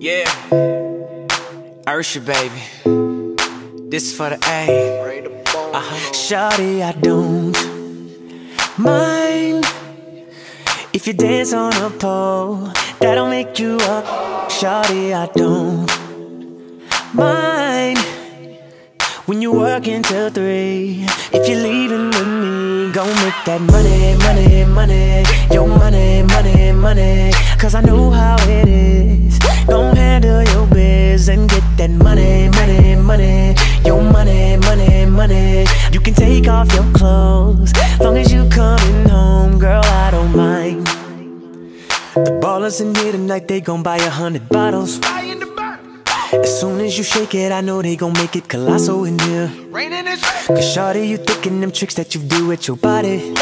Yeah, Usher, baby. This is for the A. Uh-huh. Shawty, I don't mind if you dance on a pole. That'll make you up. Shawty, I don't mind when you work until three. If you're leaving with me, go make that money, money, money. Your money, money, money. Cause I know how it is. Ballers in here tonight, they gon' buy a hundred bottles. As soon as you shake it, I know they gon' make it colossal in here. Cause shawty, you thinking them tricks that you do with your body.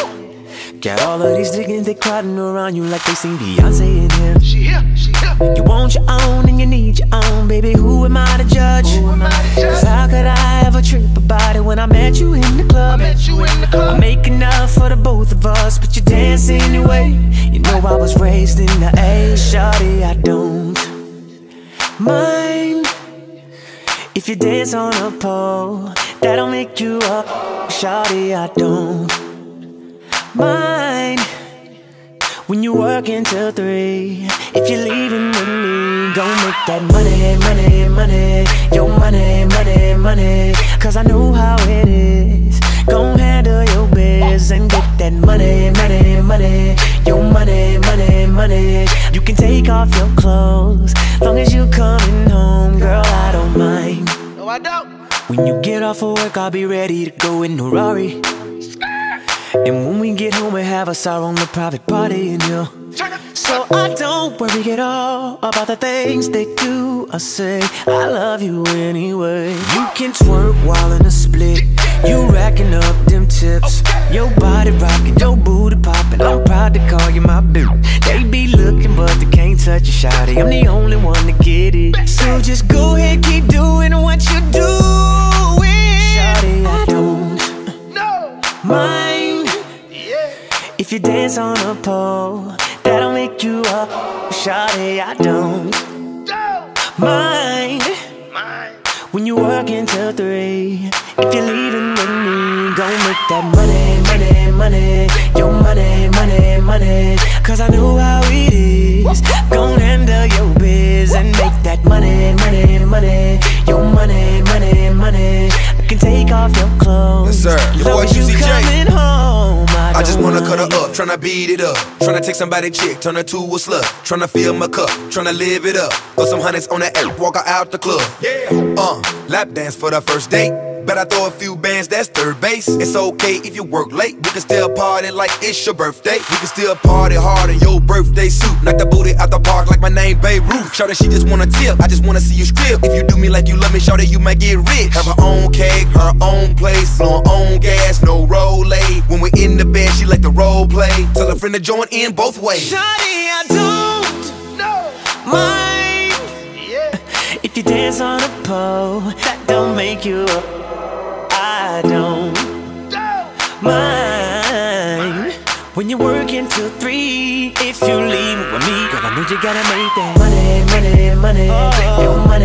Got all of these niggas, they crowding around you like they seen Beyonce in here. She here, she here. You want your own and you need your own, baby. Who am I to judge? Who am I to judge? Cause how could I ever trip about it when I met you in the club? I met you in the club. I make enough for the both of us, but you dance anyway. You know I was raised in the A, shawty. I don't mind if you dance on a pole. That'll make you up, shawty. I don't mind when you work until three. If you're leaving with me, gon' make that money, money, money. Your money, money, money. Cause I know Your money, money, money. You can take off your clothes. Long as you coming home, girl, I don't mind. No, I don't. When you get off of work, I'll be ready to go in a Rari. And when we get home, we have us our own private party in here. So I don't worry at all about the things they do I say. I love you anyway. You can twerk while in a. You racking up them tips. Your body rocking, your booty popping. I'm proud to call you my boo. They be looking, but they can't touch you, shawty. I'm the only one to get it. So just go ahead, keep doing what you're doing. Shawty, I don't mind. If you dance on a pole, that'll make you up. Shawty, I don't mind when you work until three. If you're leaving that money, money, money. Your money, money, money. Cause I know how it is. Gon' handle your biz and make that money, money, money. Your money, money, money. You can take off your clothes. Yes, sir. Your boy you Juicy J. coming home. I, I just wanna cut her up, tryna beat it up. Tryna take somebody chick, turn her to a slut. Tryna fill my cup, tryna live it up. Throw some hundreds on the air, walk her out the club. Yeah. Uh, lap dance for the first date. Bet I throw a few bands, that's third base. It's okay if you work late. We can still party like it's your birthday. We can still party hard in your birthday suit. Knock the booty out the park like my name Babe Ruth. Shout that she just wanna tip. I just wanna see you strip. If you do me like you love me, shout that you might get rich. Have her own cake, her own place, blow her own gas, no roll When we're in the bed, she like the role play. Tell a friend to join in both ways. Shawty, I don't No. mind Yeah. if you dance on a pole. That don't make you up. I don't mind when you work until three. If you leave with me, girl, I know you gotta make that money, money, money. Oh. Money, money,